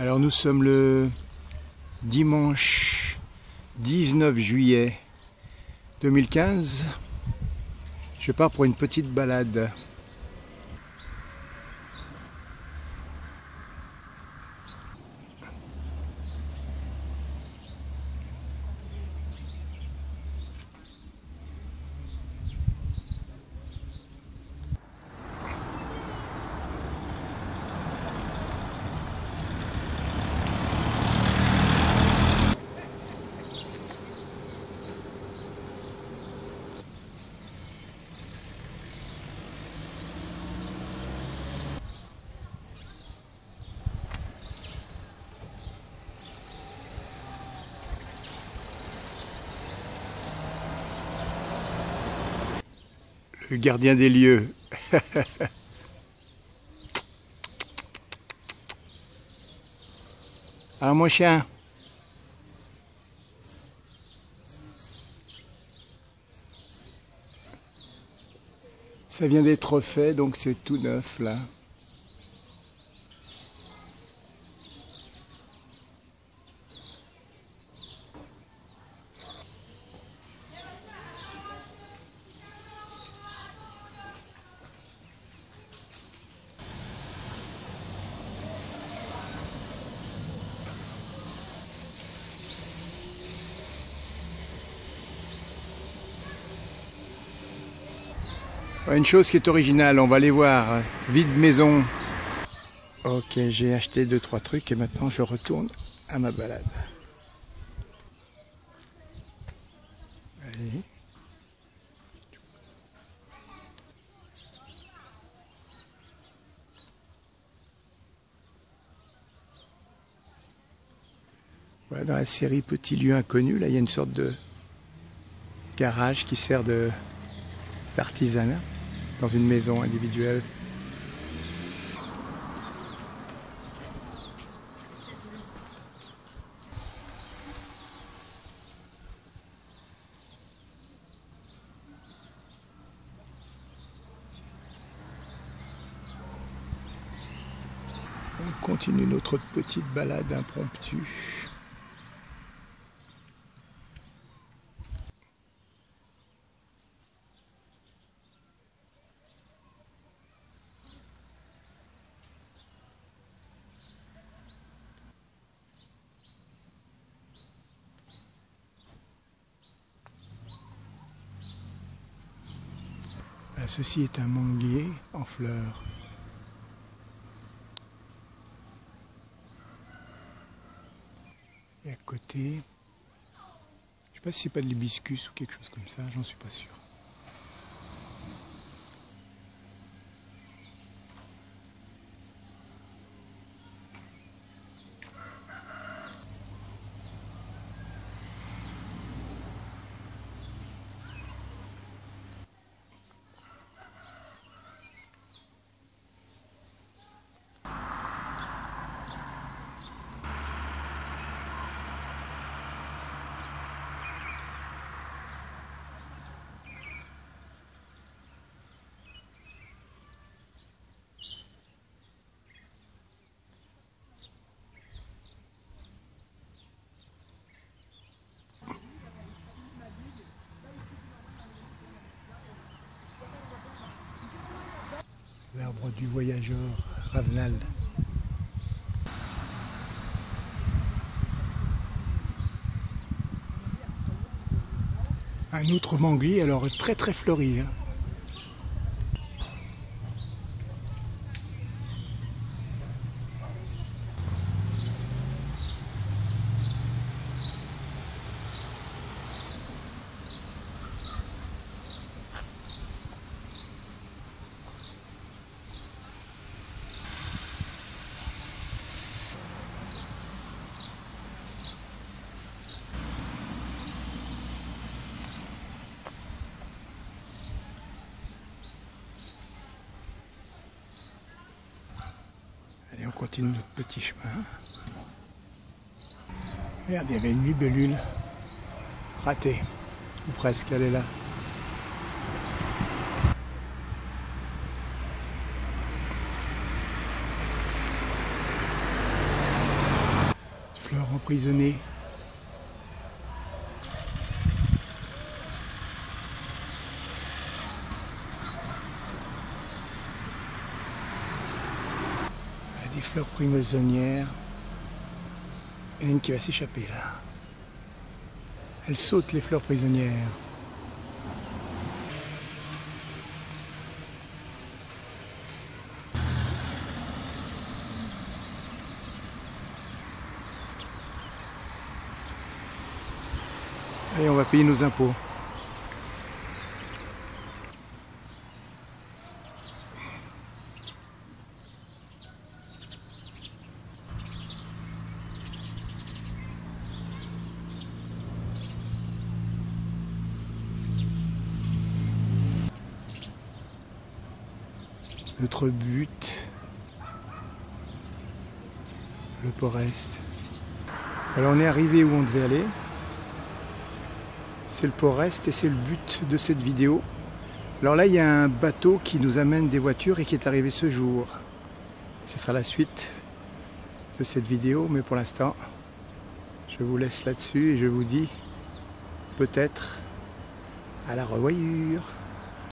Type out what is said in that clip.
Alors nous sommes le dimanche 19 juillet 2015. Je pars pour une petite balade. Le gardien des lieux. Alors mon chien. Ça vient d'être fait, donc c'est tout neuf là. Une chose qui est originale, on va aller voir. Vide maison. Ok, j'ai acheté deux trois trucs et maintenant je retourne à ma balade. Voilà, dans la série Petit lieu inconnu, là il y a une sorte de garage qui sert de d'artisanat dans une maison individuelle. On continue notre petite balade impromptue. Ceci est un manguier en fleurs. Et à côté, je ne sais pas si c'est pas de l'hibiscus ou quelque chose comme ça, j'en suis pas sûr. Du voyageur Ravenal. Un autre manguier, alors très très fleuri. Hein. Notre petit chemin. Regarde, il y avait une libellule ratée, ou presque, elle est là. fleurs emprisonnées. Des fleurs primosonnières. Il y en a une qui va s'échapper là. Elle saute les fleurs prisonnières. Et on va payer nos impôts. Notre but, le port est. Alors on est arrivé où on devait aller. C'est le port est et c'est le but de cette vidéo. Alors là, il y a un bateau qui nous amène des voitures et qui est arrivé ce jour. Ce sera la suite de cette vidéo, mais pour l'instant, je vous laisse là-dessus et je vous dis peut-être à la revoyure.